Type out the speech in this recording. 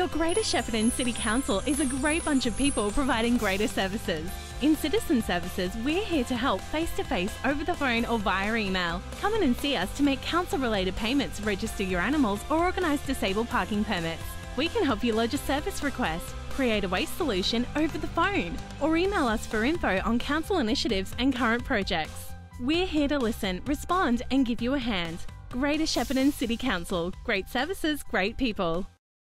Your Greater Shepparton City Council is a great bunch of people providing greater services. In Citizen Services, we're here to help face to face, over the phone, or via email. Come in and see us to make council related payments, register your animals, or organise disabled parking permits. We can help you lodge a service request, create a waste solution over the phone, or email us for info on council initiatives and current projects. We're here to listen, respond, and give you a hand. Greater Shepparton City Council. Great services, great people.